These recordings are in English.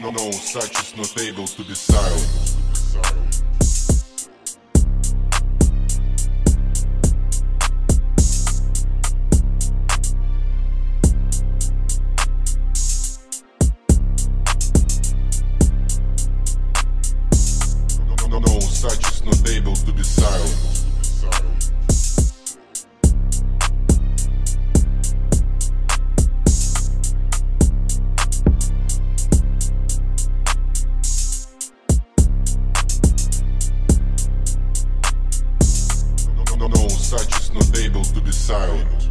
No, no, such is not able to be silent. No, no, no, such is not able to be silent. Such is not able to be silent.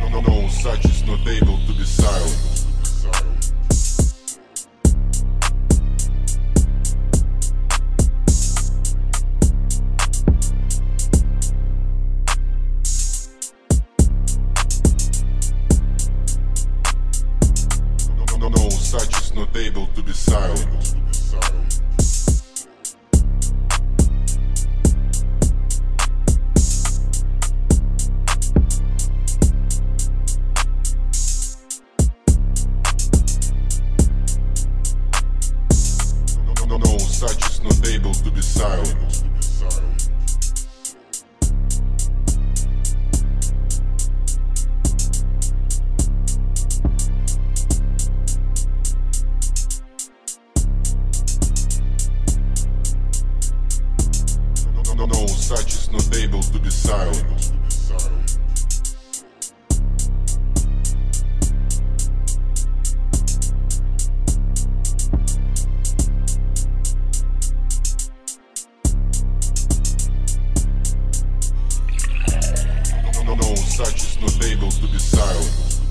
No, no, no, such is not able to be silent. Able to be silent. No, no, no, such is not able to be silent. No, no, such is not able to be silent. No, no, such is not able to be silent.